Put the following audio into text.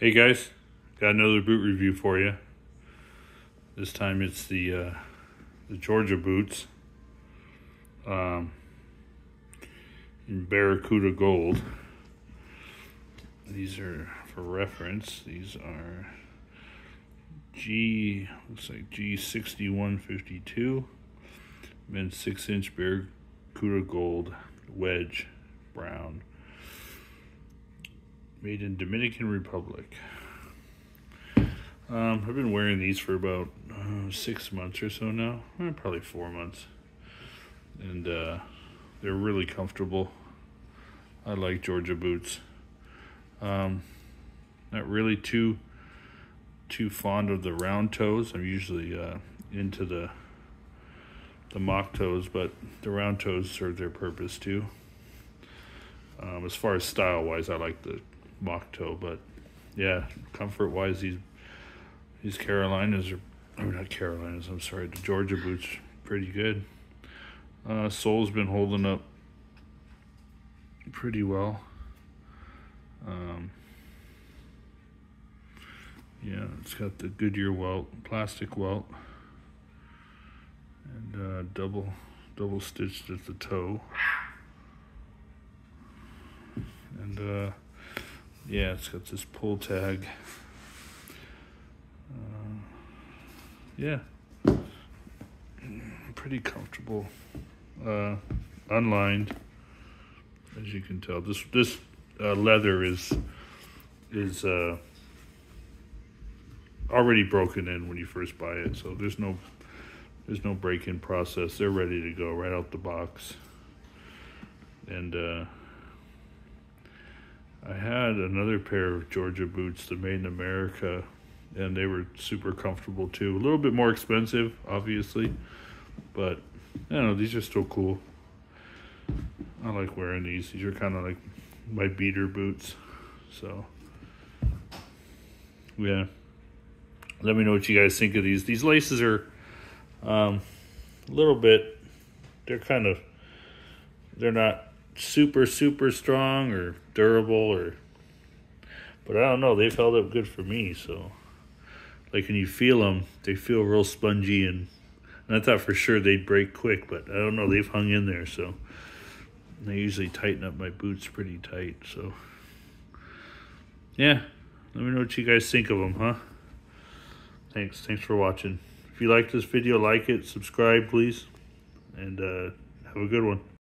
Hey guys, got another boot review for you. This time it's the uh, the Georgia boots um, in Barracuda Gold. These are for reference. These are G looks like G sixty one fifty two, and six inch Barracuda Gold wedge brown made in Dominican Republic. Um, I've been wearing these for about uh, six months or so now, eh, probably four months, and uh, they're really comfortable. I like Georgia boots. Um, not really too too fond of the round toes. I'm usually uh, into the the mock toes, but the round toes serve their purpose too. Um, as far as style wise, I like the mock toe, but yeah, comfort wise, these these Carolinas are, or not Carolinas, I'm sorry, the Georgia boots, pretty good. Uh, sole's been holding up pretty well. Um, yeah, it's got the Goodyear welt, plastic welt, and uh, double double stitched at the toe. And uh, yeah, it's got this pull tag. Uh, yeah, pretty comfortable. Uh, unlined, as you can tell. This this uh, leather is is uh, already broken in when you first buy it, so there's no there's no break-in process. They're ready to go right out the box, and. I had another pair of Georgia boots, the Made in America, and they were super comfortable too. A little bit more expensive, obviously, but I don't know, these are still cool. I like wearing these. These are kind of like my beater boots. So, yeah. Let me know what you guys think of these. These laces are um, a little bit, they're kind of, they're not super super strong or durable or but I don't know. They've held up good for me so like when you feel them they feel real spongy and, and I thought for sure they'd break quick but I don't know. They've hung in there so they usually tighten up my boots pretty tight so. Yeah let me know what you guys think of them huh? Thanks thanks for watching. If you like this video like it subscribe please and uh, have a good one